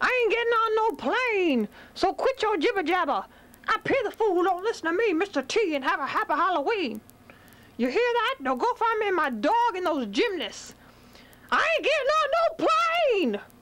I ain't getting on no plane. So quit your jibber jabber. I pay the fool don't listen to me, Mr. T, and have a happy Halloween. You hear that? Now go find me and my dog and those gymnasts. I ain't getting on no plane.